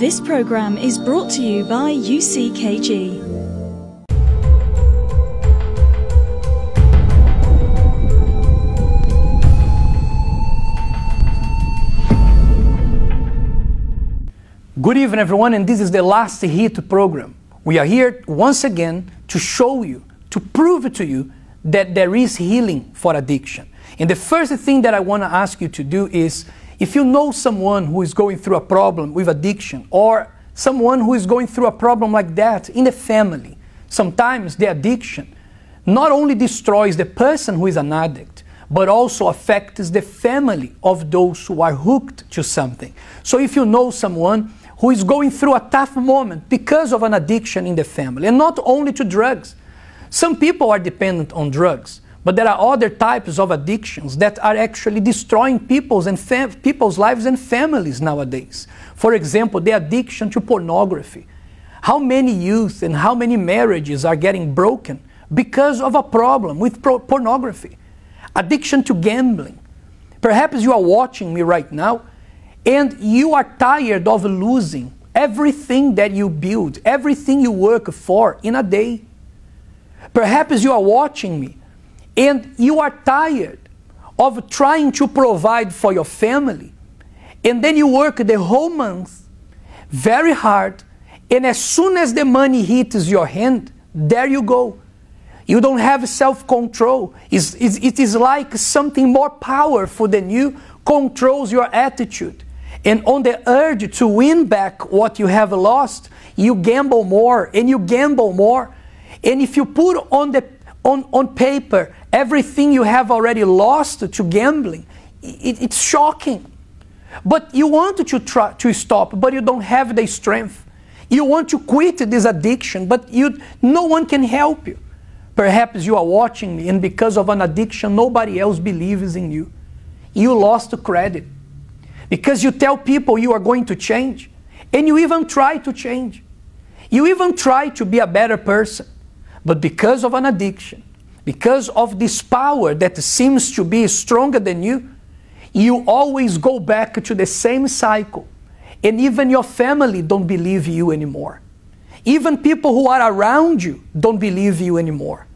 This program is brought to you by UCKG. Good evening, everyone, and this is the last hit program. We are here once again to show you, to prove to you that there is healing for addiction. And the first thing that I want to ask you to do is if you know someone who is going through a problem with addiction or someone who is going through a problem like that in the family, sometimes the addiction not only destroys the person who is an addict, but also affects the family of those who are hooked to something. So if you know someone who is going through a tough moment because of an addiction in the family, and not only to drugs, some people are dependent on drugs. But there are other types of addictions that are actually destroying people's and people's lives and families nowadays. For example, the addiction to pornography. How many youth and how many marriages are getting broken because of a problem with pro- pornography? Addiction to gambling. Perhaps you are watching me right now and you are tired of losing everything that you build, everything you work for in a day. Perhaps you are watching me and you are tired of trying to provide for your family, and then you work the whole month very hard, and as soon as the money hits your hand, there you go. You don't have self control. It is like something more powerful than you controls your attitude. And on the urge to win back what you have lost, you gamble more and you gamble more. And if you put on, the, on, on paper everything you have already lost to gambling, it, it's shocking. But you want to try to stop, but you don't have the strength. You want to quit this addiction, but you, no one can help you. Perhaps you are watching me, and because of an addiction, nobody else believes in you. You lost credit. Because you tell people you are going to change, and you even try to change. You even try to be a better person. But because of an addiction, because of this power that seems to be stronger than you, you always go back to the same cycle. And even your family don't believe you anymore. Even people who are around you don't believe you anymore.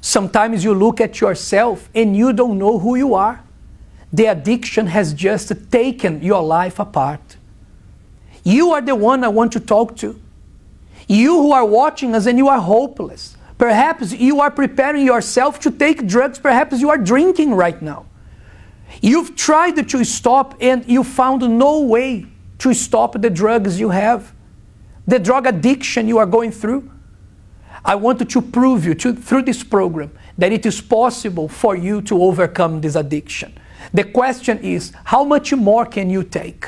Sometimes you look at yourself and you don't know who you are. The addiction has just taken your life apart. You are the one I want to talk to. You who are watching us and you are hopeless. Perhaps you are preparing yourself to take drugs. Perhaps you are drinking right now. You've tried to stop and you found no way to stop the drugs you have, the drug addiction you are going through. I want to prove you to, through this program that it is possible for you to overcome this addiction. The question is how much more can you take?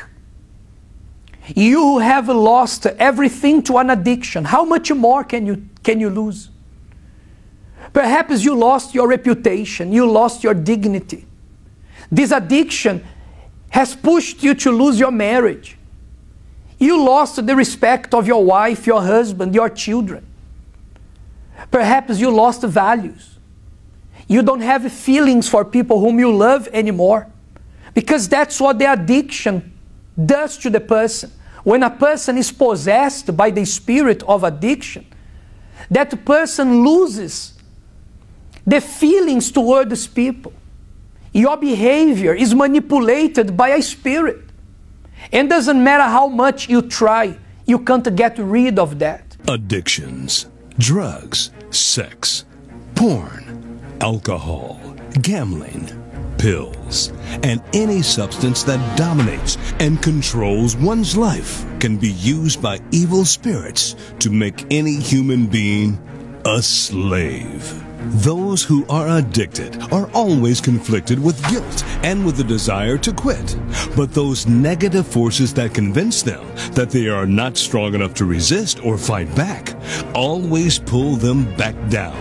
You have lost everything to an addiction, how much more can you, can you lose? Perhaps you lost your reputation, you lost your dignity. This addiction has pushed you to lose your marriage. You lost the respect of your wife, your husband, your children. Perhaps you lost values. You don't have feelings for people whom you love anymore. Because that's what the addiction does to the person. When a person is possessed by the spirit of addiction, that person loses the feelings towards people. Your behavior is manipulated by a spirit. And doesn't matter how much you try, you can't get rid of that. Addictions, drugs, sex, porn, alcohol, gambling, pills, and any substance that dominates and controls one's life can be used by evil spirits to make any human being a slave. Those who are addicted are always conflicted with guilt and with the desire to quit. But those negative forces that convince them that they are not strong enough to resist or fight back always pull them back down.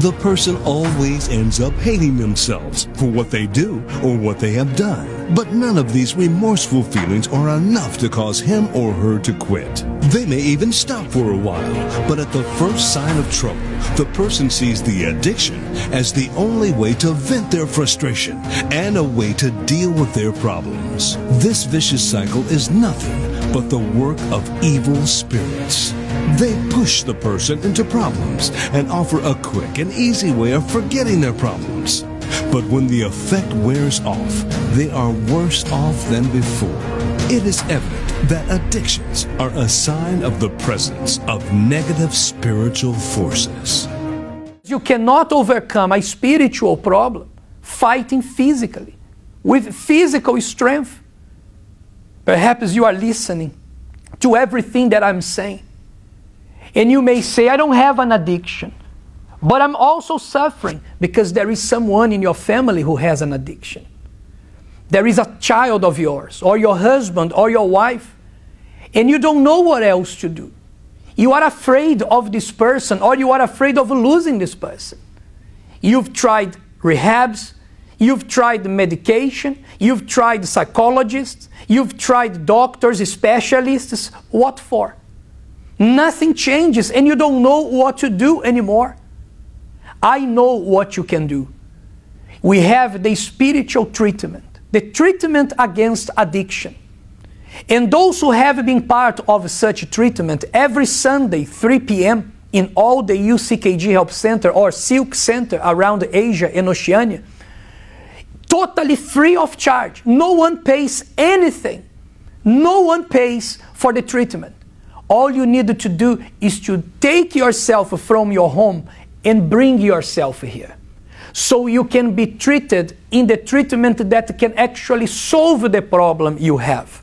The person always ends up hating themselves for what they do or what they have done. But none of these remorseful feelings are enough to cause him or her to quit. They may even stop for a while, but at the first sign of trouble, the person sees the addiction as the only way to vent their frustration and a way to deal with their problems. This vicious cycle is nothing but the work of evil spirits. They push the person into problems and offer a quick and easy way of forgetting their problems. But when the effect wears off, they are worse off than before. It is evident that addictions are a sign of the presence of negative spiritual forces. You cannot overcome a spiritual problem fighting physically, with physical strength. Perhaps you are listening to everything that I'm saying. And you may say, I don't have an addiction, but I'm also suffering because there is someone in your family who has an addiction. There is a child of yours, or your husband, or your wife, and you don't know what else to do. You are afraid of this person, or you are afraid of losing this person. You've tried rehabs, you've tried medication, you've tried psychologists, you've tried doctors, specialists. What for? Nothing changes, and you don't know what to do anymore. I know what you can do. We have the spiritual treatment, the treatment against addiction. And those who have been part of such treatment every Sunday, 3 p.m., in all the UCKG Help Center or Silk Center around Asia and Oceania, totally free of charge. No one pays anything. No one pays for the treatment. All you need to do is to take yourself from your home and bring yourself here. So you can be treated in the treatment that can actually solve the problem you have.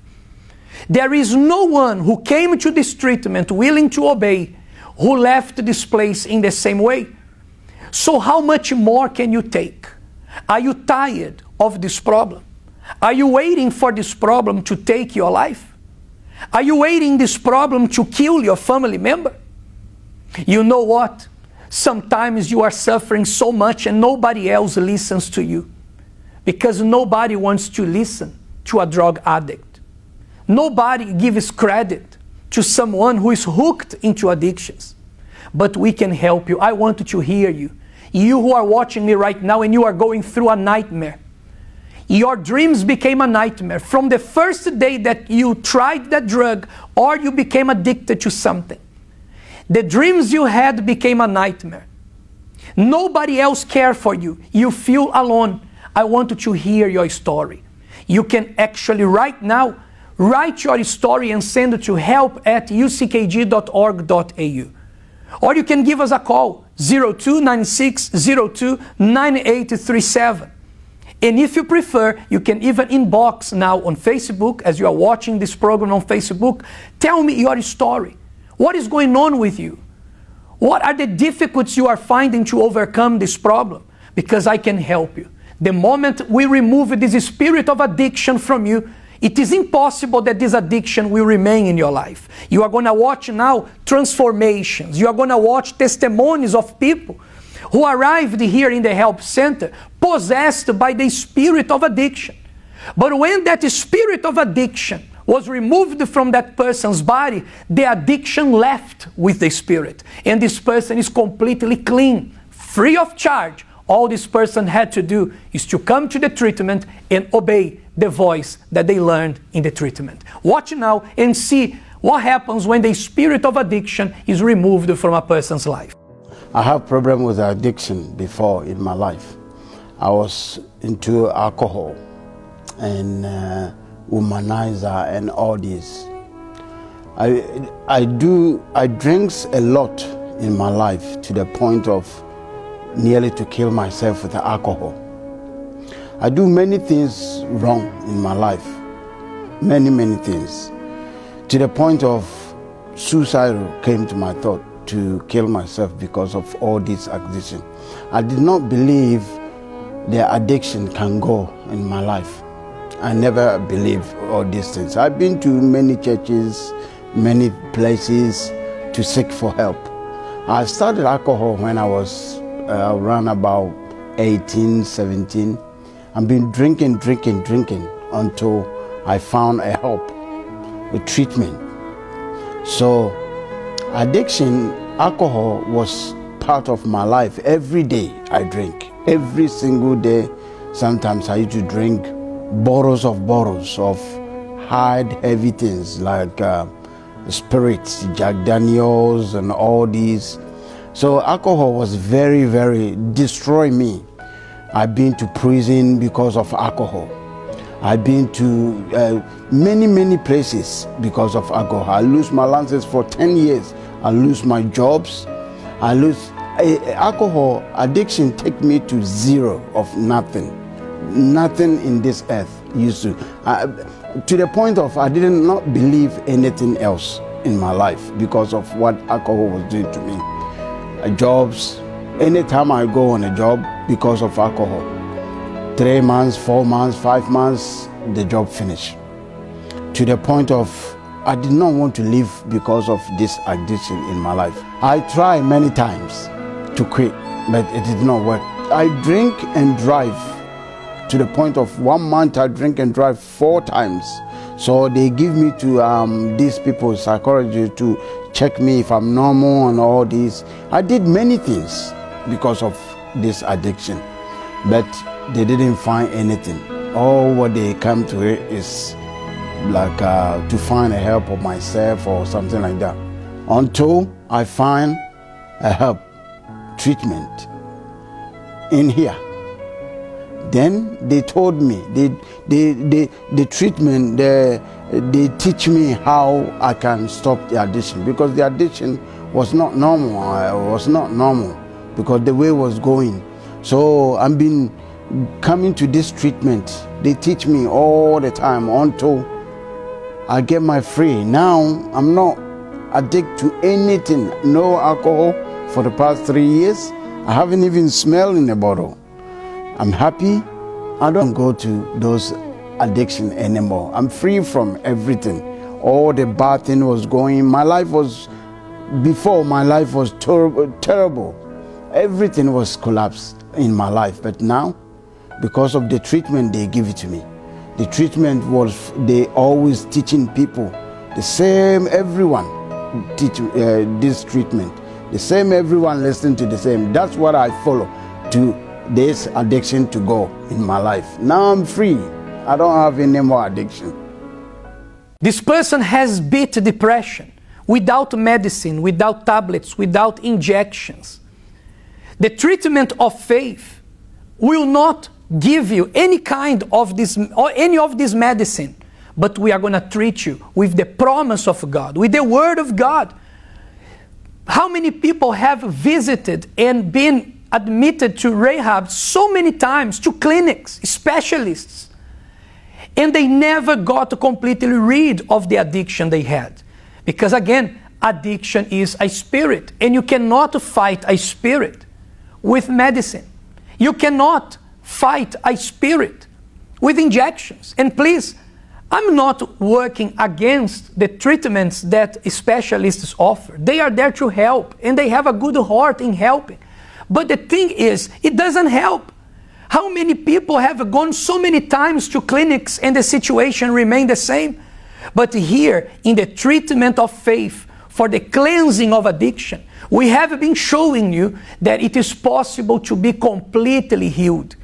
There is no one who came to this treatment willing to obey who left this place in the same way. So, how much more can you take? Are you tired of this problem? Are you waiting for this problem to take your life? Are you waiting this problem to kill your family member? You know what? Sometimes you are suffering so much and nobody else listens to you because nobody wants to listen to a drug addict. Nobody gives credit to someone who is hooked into addictions. But we can help you. I want to hear you. You who are watching me right now and you are going through a nightmare. Your dreams became a nightmare from the first day that you tried that drug or you became addicted to something. The dreams you had became a nightmare. Nobody else cared for you. You feel alone. I want to hear your story. You can actually right now write your story and send it to help at uckg.org.au. Or you can give us a call 0296029837. And if you prefer, you can even inbox now on Facebook as you are watching this program on Facebook. Tell me your story. What is going on with you? What are the difficulties you are finding to overcome this problem? Because I can help you. The moment we remove this spirit of addiction from you, it is impossible that this addiction will remain in your life. You are going to watch now transformations. You are going to watch testimonies of people who arrived here in the help center possessed by the spirit of addiction. But when that spirit of addiction was removed from that person's body, the addiction left with the spirit. And this person is completely clean, free of charge. All this person had to do is to come to the treatment and obey the voice that they learned in the treatment. Watch now and see what happens when the spirit of addiction is removed from a person's life. I have problem with addiction before in my life. I was into alcohol and uh, womanizer and all this. I, I do I drinks a lot in my life to the point of nearly to kill myself with alcohol. I do many things wrong in my life. Many, many things. To the point of suicide came to my thought to kill myself because of all this addiction. I did not believe the addiction can go in my life. I never believed all these things. I've been to many churches, many places to seek for help. I started alcohol when I was uh, around about 18, 17. I've been drinking, drinking, drinking until I found a help, a treatment. So, addiction, alcohol was part of my life. Every day I drink. Every single day, sometimes I used to drink bottles of bottles of hard, heavy things like uh, spirits, Jack Daniels, and all these. So alcohol was very, very destroy me. I've been to prison because of alcohol. I've been to uh, many, many places because of alcohol. I lose my license for 10 years. I lose my jobs. I lose uh, alcohol addiction take me to zero of nothing. Nothing in this earth used to. To the point of I did not not believe anything else in my life because of what alcohol was doing to me. Uh, jobs, anytime I go on a job because of alcohol, three months, four months, five months, the job finished. To the point of I did not want to live because of this addiction in my life. I tried many times to quit, but it did not work. I drink and drive to the point of one month I drink and drive four times. So they give me to um, these people, psychology, to check me if I'm normal and all this. I did many things because of this addiction, but they didn't find anything. All what they come to it is like uh, to find a help of myself or something like that. Until I find a help, treatment in here. Then they told me, they, they, the treatment, they, they teach me how I can stop the addiction because the addiction was not normal. I was not normal because the way was going. So I've been coming to this treatment. They teach me all the time until I get my free. Now I'm not addicted to anything, no alcohol for the past three years. I haven't even smelled in a bottle. I'm happy. I don't go to those addiction anymore. I'm free from everything. All the bad thing was going. My life was before. My life was ter- terrible. Everything was collapsed in my life. But now, because of the treatment they give it to me, the treatment was they always teaching people the same. Everyone teach uh, this treatment. The same. Everyone listen to the same. That's what I follow to this addiction to go in my life. Now I'm free. I don't have any more addiction. This person has beat depression without medicine, without tablets, without injections. The treatment of faith will not give you any kind of this or any of this medicine, but we are going to treat you with the promise of God, with the word of God. How many people have visited and been admitted to rehab so many times, to clinics, specialists, and they never got completely rid of the addiction they had. Because again, addiction is a spirit, and you cannot fight a spirit with medicine. You cannot fight a spirit with injections. And please, I'm not working against the treatments that specialists offer. They are there to help, and they have a good heart in helping. But the thing is, it doesn't help. How many people have gone so many times to clinics and the situation remained the same? But here, in the treatment of faith for the cleansing of addiction, we have been showing you that it is possible to be completely healed.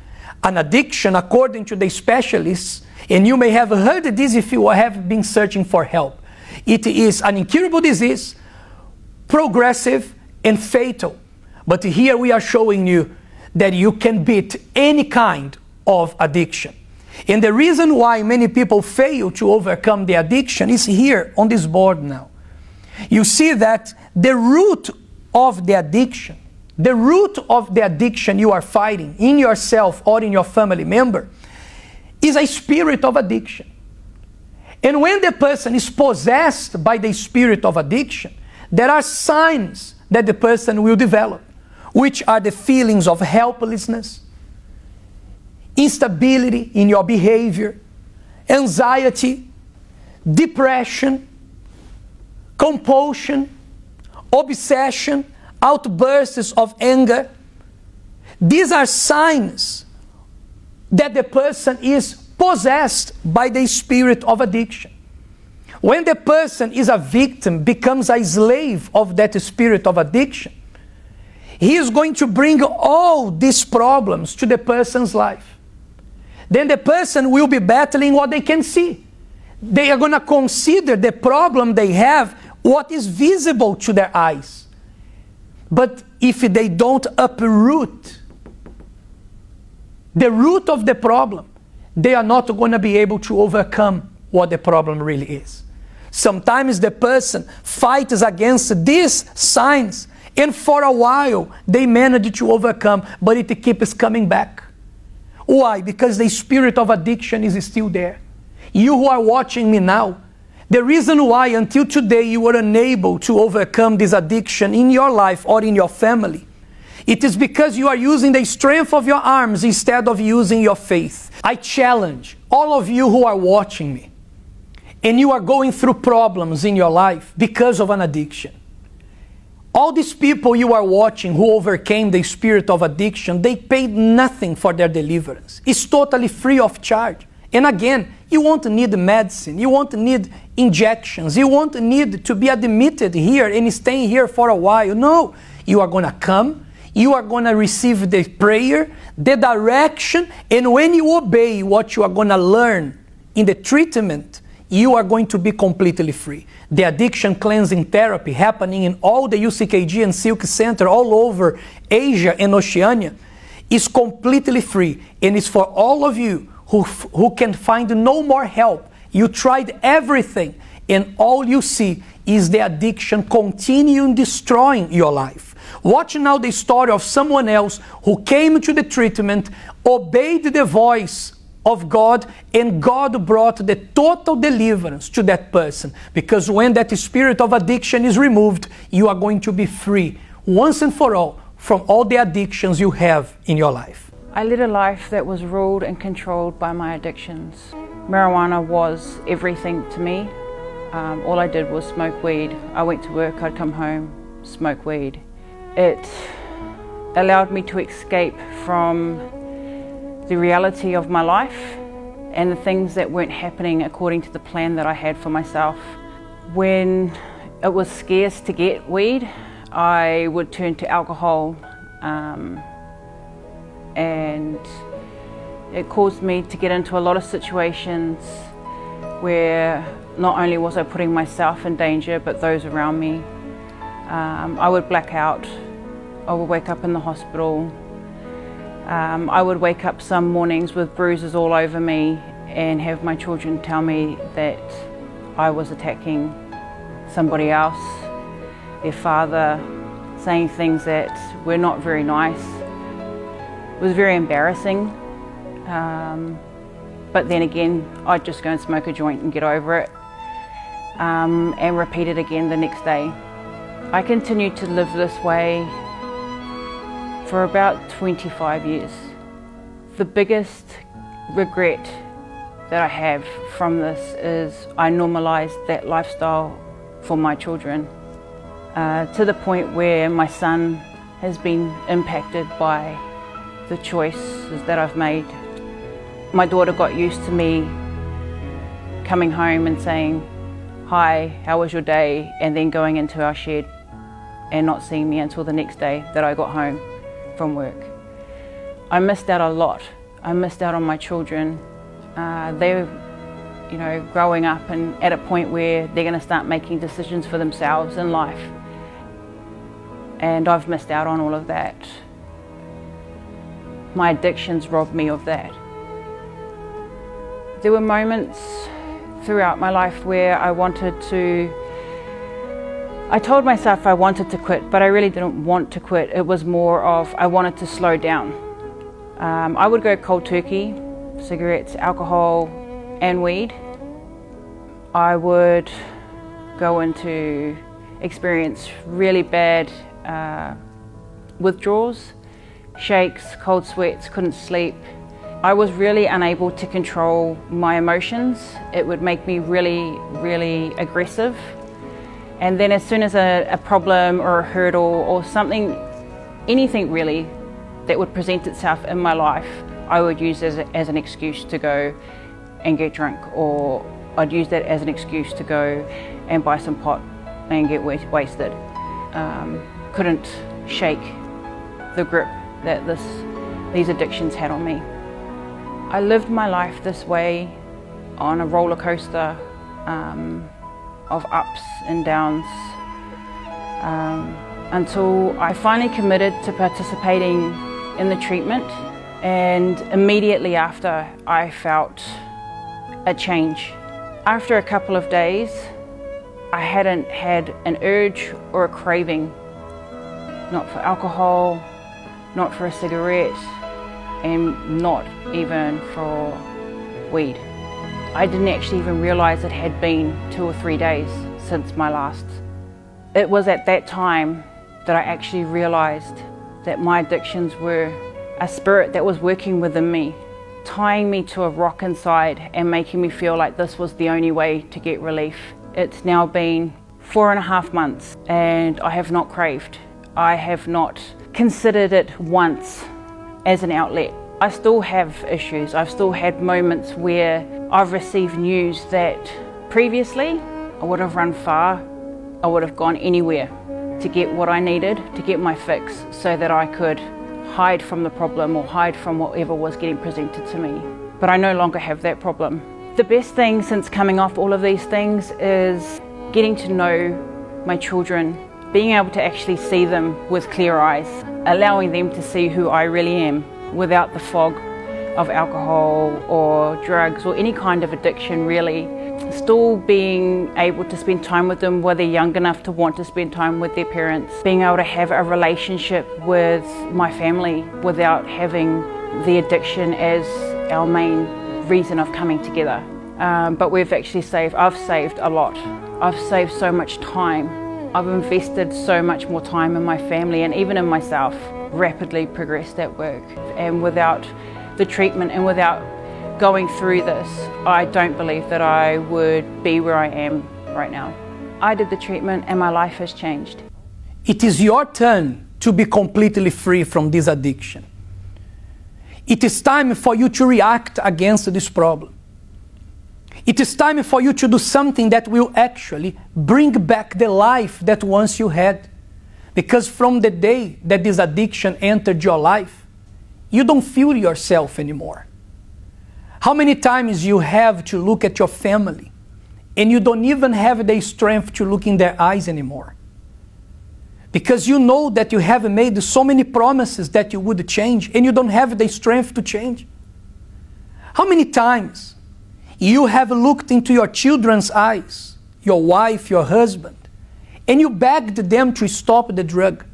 An addiction, according to the specialists, and you may have heard this if you have been searching for help, it is an incurable disease, progressive, and fatal. But here we are showing you that you can beat any kind of addiction. And the reason why many people fail to overcome the addiction is here on this board now. You see that the root of the addiction, the root of the addiction you are fighting in yourself or in your family member, is a spirit of addiction. And when the person is possessed by the spirit of addiction, there are signs that the person will develop which are the feelings of helplessness, instability in your behavior, anxiety, depression, compulsion, obsession, outbursts of anger. These are signs that the person is possessed by the spirit of addiction. When the person is a victim, becomes a slave of that spirit of addiction, he is going to bring all these problems to the person's life. Then the person will be battling what they can see. they are going to consider the problem they have what is visible to their eyes. But if they don't uproot the root of the problem, they are not going to be able to overcome what the problem really is. Sometimes the person fights against these signs, and for a while they managed to overcome, but it keeps coming back. Why? Because the spirit of addiction is still there. You who are watching me now, the reason why until today you were unable to overcome this addiction in your life or in your family, it is because you are using the strength of your arms instead of using your faith. I challenge all of you who are watching me and you are going through problems in your life because of an addiction. All these people you are watching who overcame the spirit of addiction, they paid nothing for their deliverance. It's totally free of charge. And again, you won't need medicine, you won't need injections, you won't need to be admitted here and staying here for a while. No, you are going to come, you are going to receive the prayer, the direction, and when you obey what you are going to learn in the treatment, you are going to be completely free. The addiction cleansing therapy happening in all the UCKG and Silk Center all over Asia and Oceania is completely free and it's for all of you who, who can find no more help. You tried everything and all you see is the addiction continuing destroying your life. Watch now the story of someone else who came to the treatment, obeyed the voice of God, and God brought the total deliverance to that person. Because when that spirit of addiction is removed, you are going to be free once and for all from all the addictions you have in your life. I led a life that was ruled and controlled by my addictions. Marijuana was everything to me. Um, all I did was smoke weed. I went to work, I'd come home, smoke weed. It allowed me to escape from the reality of my life and the things that weren't happening according to the plan that I had for myself. When it was scarce to get weed, I would turn to alcohol um, and it caused me to get into a lot of situations where not only was I putting myself in danger but those around me. Um, I would black out, I would wake up in the hospital, um, I would wake up some mornings with bruises all over me and have my children tell me that I was attacking somebody else, their father, saying things that were not very nice. It was very embarrassing. Um, but then again, I'd just go and smoke a joint and get over it um, and repeat it again the next day. I continued to live this way for about 25 years. The biggest regret that I have from this is I normalised that lifestyle for my children uh, to the point where my son has been impacted by the choices that I've made. My daughter got used to me coming home and saying, Hi, how was your day? and then going into our shed and not seeing me until the next day that I got home from work. I missed out a lot. I missed out on my children. Uh, they're, you know, growing up and at a point where they're going to start making decisions for themselves in life. And I've missed out on all of that. My addictions robbed me of that. There were moments throughout my life where I wanted to I told myself I wanted to quit, but I really didn't want to quit. It was more of I wanted to slow down. Um, I would go cold turkey, cigarettes, alcohol, and weed. I would go into experience really bad uh, withdrawals, shakes, cold sweats, couldn't sleep. I was really unable to control my emotions. It would make me really, really aggressive. And then as soon as a, a problem or a hurdle or something, anything really that would present itself in my life, I would use as, a, as an excuse to go and get drunk or I'd use that as an excuse to go and buy some pot and get wasted. Um, couldn't shake the grip that this, these addictions had on me. I lived my life this way on a roller coaster um, of ups and downs um, until I finally committed to participating in the treatment and immediately after I felt a change. After a couple of days, I hadn't had an urge or a craving, not for alcohol, not for a cigarette, and not even for weed. I didn't actually even realize it had been two or three days since my last. It was at that time that I actually realized that my addictions were a spirit that was working within me, tying me to a rock inside and making me feel like this was the only way to get relief. It's now been four and a half months and I have not craved. I have not considered it once as an outlet. I still have issues. I've still had moments where I've received news that previously I would have run far, I would have gone anywhere to get what I needed, to get my fix, so that I could hide from the problem or hide from whatever was getting presented to me. But I no longer have that problem. The best thing since coming off all of these things is getting to know my children, being able to actually see them with clear eyes, allowing them to see who I really am without the fog of alcohol or drugs or any kind of addiction really. Still being able to spend time with them where they're young enough to want to spend time with their parents. Being able to have a relationship with my family without having the addiction as our main reason of coming together. Um, but we've actually saved, I've saved a lot. I've saved so much time. I've invested so much more time in my family and even in myself rapidly progressed that work. And without the treatment and without going through this, I don't believe that I would be where I am right now. I did the treatment and my life has changed. It is your turn to be completely free from this addiction. It is time for you to react against this problem. It is time for you to do something that will actually bring back the life that once you had. Because from the day that this addiction entered your life, you don't feel yourself anymore. How many times you have to look at your family and you don't even have the strength to look in their eyes anymore? Because you know that you have made so many promises that you would change and you don't have the strength to change. How many times you have looked into your children's eyes, your wife, your husband, and you begged them to stop the drug.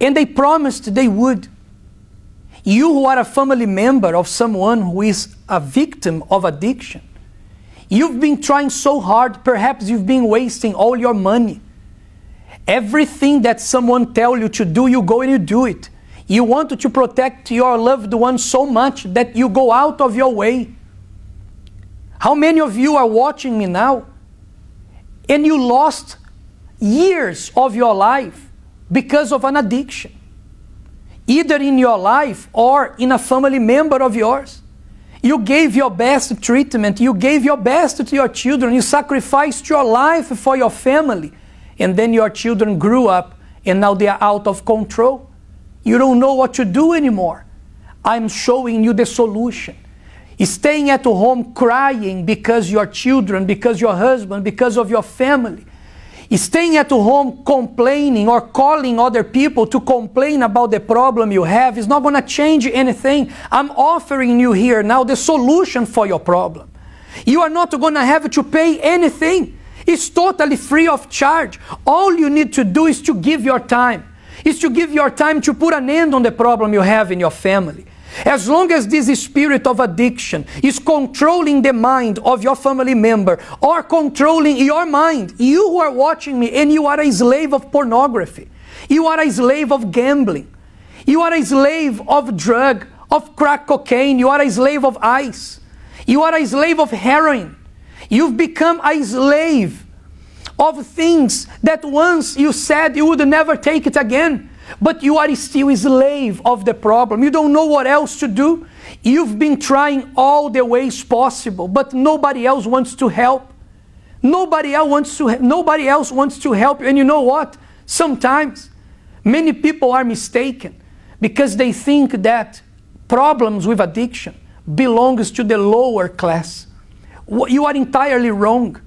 And they promised they would. You who are a family member of someone who is a victim of addiction, you've been trying so hard, perhaps you've been wasting all your money. Everything that someone tell you to do, you go and you do it. You want to protect your loved one so much that you go out of your way. How many of you are watching me now and you lost years of your life because of an addiction, either in your life or in a family member of yours. You gave your best treatment, you gave your best to your children, you sacrificed your life for your family, and then your children grew up and now they are out of control. You don't know what to do anymore. I'm showing you the solution. Staying at home crying because your children, because your husband, because of your family Staying at home complaining or calling other people to complain about the problem you have is not going to change anything. I'm offering you here now the solution for your problem. You are not going to have to pay anything. It's totally free of charge. All you need to do is to give your time. Is to give your time to put an end on the problem you have in your family. As long as this spirit of addiction is controlling the mind of your family member or controlling your mind, you who are watching me and you are a slave of pornography, you are a slave of gambling, you are a slave of drug, of crack cocaine, you are a slave of ice, you are a slave of heroin, you've become a slave of things that once you said you would never take it again. But you are still a slave of the problem. You don't know what else to do. You've been trying all the ways possible, but nobody else wants to help. Nobody else wants to nobody else wants to help you. And you know what? Sometimes many people are mistaken because they think that problems with addiction belongs to the lower class. You are entirely wrong.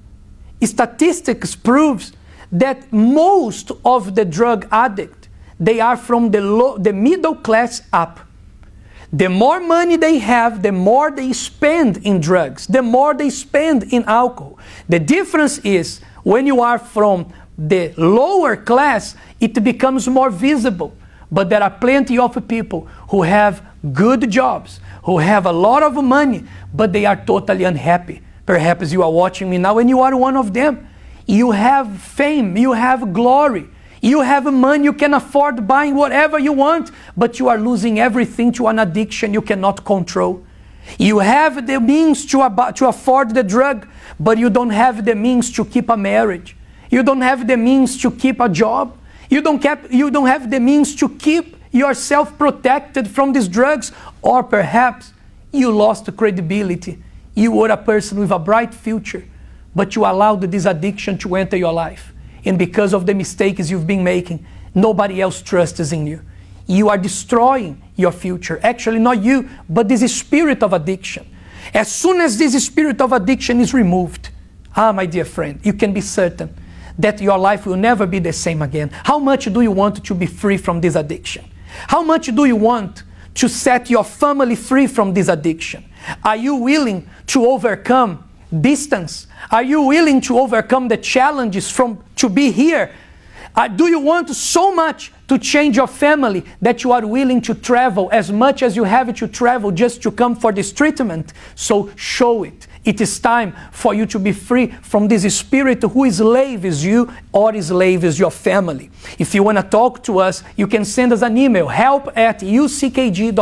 statistics proves that most of the drug addict they are from the low, the middle class up. The more money they have, the more they spend in drugs, the more they spend in alcohol. The difference is when you are from the lower class, it becomes more visible. But there are plenty of people who have good jobs, who have a lot of money, but they are totally unhappy. Perhaps you are watching me now and you are one of them. You have fame, you have glory, you have money, you can afford buying whatever you want, but you are losing everything to an addiction you cannot control. You have the means to, ab- to afford the drug, but you don't have the means to keep a marriage. You don't have the means to keep a job. You don't, you don't have the means to keep yourself protected from these drugs, or perhaps you lost credibility. You were a person with a bright future, but you allowed this addiction to enter your life. And because of the mistakes you've been making, nobody else trusts in you. You are destroying your future. Actually, not you, but this spirit of addiction. As soon as this spirit of addiction is removed, ah, my dear friend, you can be certain that your life will never be the same again. How much do you want to be free from this addiction? How much do you want to set your family free from this addiction? Are you willing to overcome distance? Are you willing to overcome the challenges from to be here? Uh, do you want so much to change your family that you are willing to travel as much as you have to travel just to come for this treatment? So show it. It is time for you to be free from this spirit who slave is you or slave is your family. If you want to talk to us, you can send us an email help at uckg.org.au.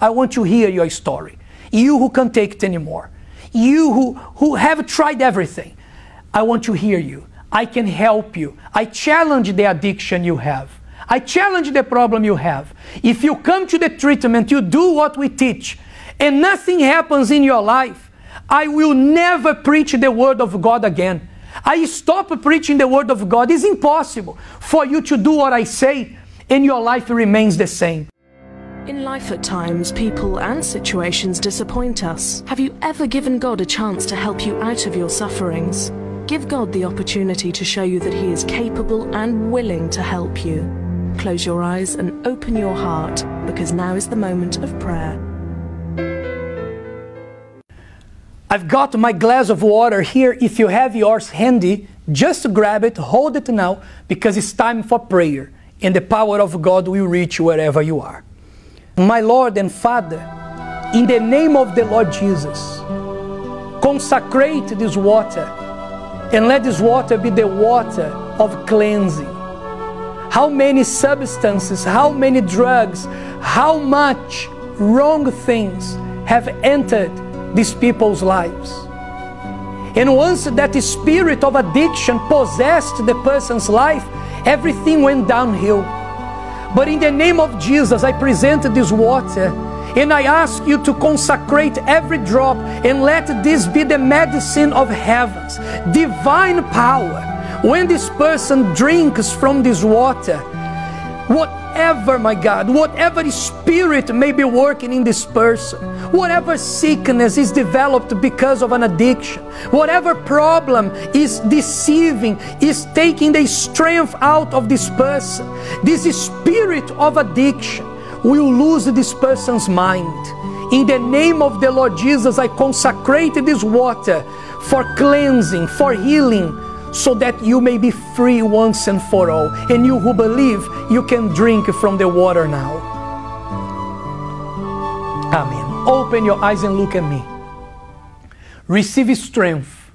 I want to hear your story. You who can't take it anymore. You who, who have tried everything. I want to hear you. I can help you. I challenge the addiction you have. I challenge the problem you have. If you come to the treatment, you do what we teach and nothing happens in your life, I will never preach the Word of God again. I stop preaching the Word of God. It's impossible for you to do what I say and your life remains the same. In life, at times, people and situations disappoint us. Have you ever given God a chance to help you out of your sufferings? Give God the opportunity to show you that He is capable and willing to help you. Close your eyes and open your heart because now is the moment of prayer. I've got my glass of water here. If you have yours handy, just grab it, hold it now, because it's time for prayer, and the power of God will reach wherever you are. My Lord and Father, in the name of the Lord Jesus, consecrate this water and let this water be the water of cleansing. How many substances, how many drugs, how much wrong things have entered these people's lives. And once that spirit of addiction possessed the person's life, everything went downhill. But in the name of Jesus, I present this water and I ask you to consecrate every drop and let this be the medicine of heavens, divine power. When this person drinks from this water, whatever, my God, whatever spirit may be working in this person, whatever sickness is developed because of an addiction, whatever problem is deceiving, is taking the strength out of this person, this spirit of addiction will lose this person's mind. In the name of the Lord Jesus, I consecrate this water for cleansing, for healing so that you may be free once and for all. And you who believe, you can drink from the water now. Amen. Open your eyes and look at me. Receive strength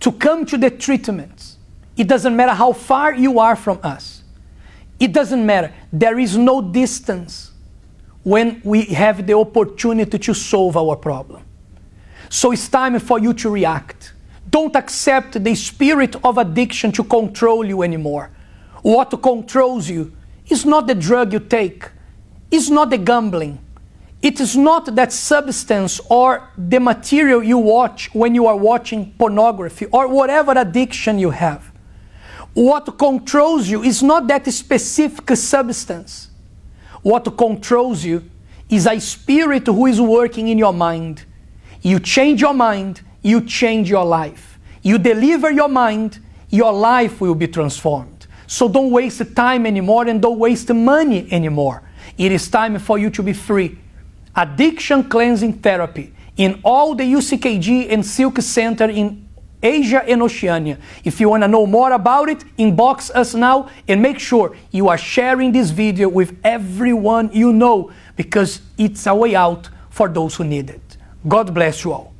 to come to the treatments. It doesn't matter how far you are from us. It doesn't matter. There is no distance when we have the opportunity to solve our problem. So it's time for you to react. Don't accept the spirit of addiction to control you anymore. What controls you is not the drug you take, it's not the gambling, it is not that substance or the material you watch when you are watching pornography or whatever addiction you have. What controls you is not that specific substance. What controls you is a spirit who is working in your mind. You change your mind, you change your life. you deliver your mind, your life will be transformed. So don't waste time anymore and don't waste money anymore. It is time for you to be free. Addiction cleansing therapy in all the UCKG and Silk Center in Asia and Oceania. If you want to know more about it, inbox us now and make sure you are sharing this video with everyone you know because it's a way out for those who need it. God bless you all.